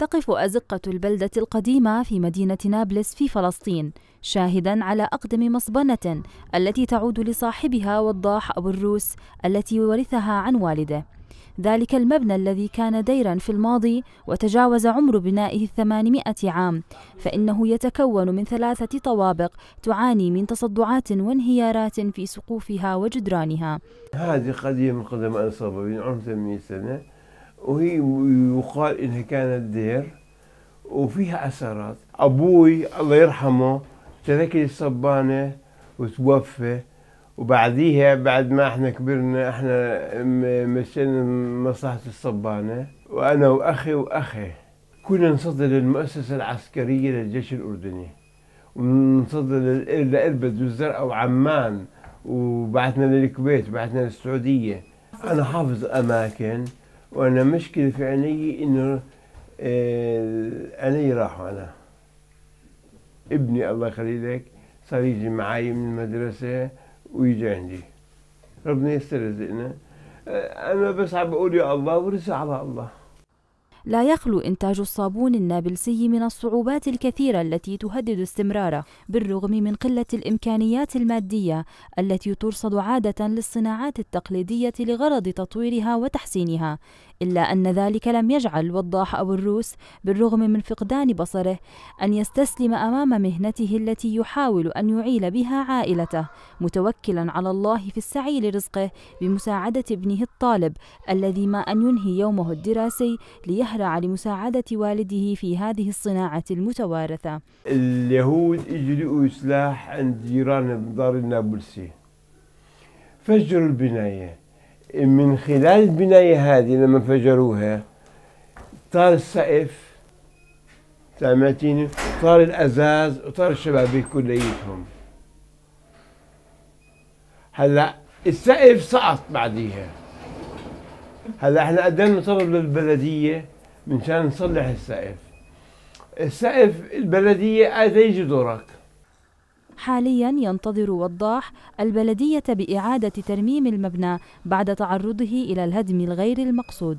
تقف أزقة البلدة القديمة في مدينة نابلس في فلسطين شاهدا على أقدم مصبنة التي تعود لصاحبها وضاح أبو الروس التي ورثها عن والده. ذلك المبنى الذي كان ديرا في الماضي وتجاوز عمر بنائه الثمانمائة عام فإنه يتكون من ثلاثة طوابق تعاني من تصدعات وانهيارات في سقوفها وجدرانها. هذه قديمة قدم أنا صبوي عمر 800 سنة. وهي يقال إنها كانت دير وفيها أثرات أبوي الله يرحمه ترك لي الصبانة وتوفى وبعديها بعد ما إحنا كبرنا إحنا مشينا مصلحة الصبانة. وأنا وأخي وأخي كنا نصدر للمؤسسة العسكرية للجيش الأردني ونصدر لإربد والزرقاء وعمان وبعثنا للكويت بعثنا للسعودية. أنا حافظ أماكن وأنا مشكلة في عيني انه عيني راحوا أنا. ابني الله يخلي لك صار يجي معي من المدرسة ويجي عندي. ربنا يسترزقنا أنا بس عم بقول يا الله ورزق على الله. لا يخلو إنتاج الصابون النابلسي من الصعوبات الكثيرة التي تهدد استمراره بالرغم من قلة الإمكانيات المادية التي ترصد عادة للصناعات التقليدية لغرض تطويرها وتحسينها. إلا أن ذلك لم يجعل وضاح أبو الروس بالرغم من فقدان بصره أن يستسلم أمام مهنته التي يحاول أن يعيل بها عائلته متوكلا على الله في السعي لرزقه بمساعدة ابنه الطالب الذي ما أن ينهي يومه الدراسي ليهرع لمساعدة والده في هذه الصناعة المتوارثة. اليهود اجروا سلاح عند جيران بدار النابلسي. فجروا البناية. من خلال البناية هذه لما فجروها طار السقف سامعتيني؟ طار الأزاز وطار الشبابيك كليتهم. هلأ السقف سقط بعديها. هلأ إحنا قدرنا نطلب للبلدية منشان نصلح السقف السقف البلدية قالت يجي دورك. حاليا ينتظر وضاح البلدية بإعادة ترميم المبنى بعد تعرضه إلى الهدم الغير المقصود.